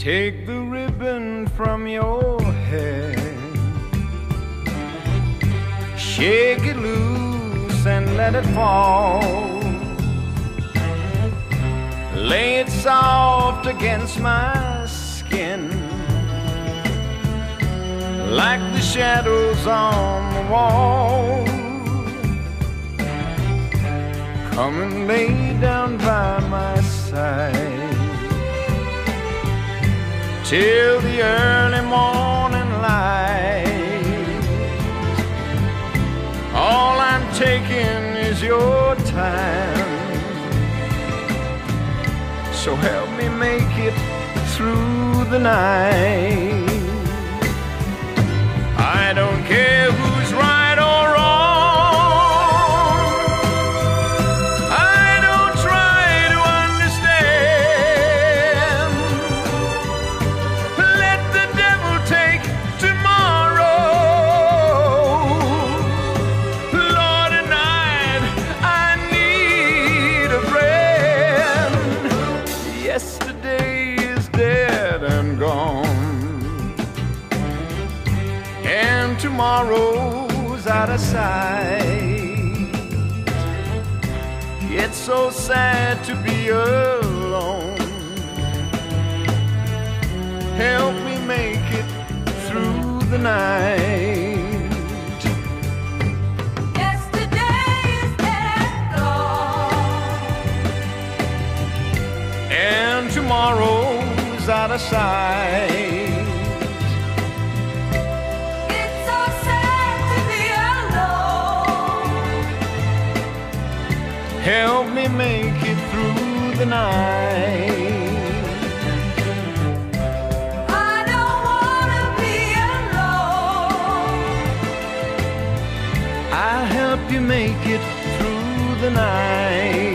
Take the ribbon from your hair, shake it loose and let it fall. Lay it soft against my skin, like the shadows on the wall. Come and lay down by my side till the early morning light. All I'm taking is your time. So help me make it through the night. Tomorrow's out of sight. It's so sad to be alone. Help me make it through the night. Yesterday is dead and gone. and tomorrow's out of sight. Help me make it through the night. I don't wanna be alone. I'll help you make it through the night.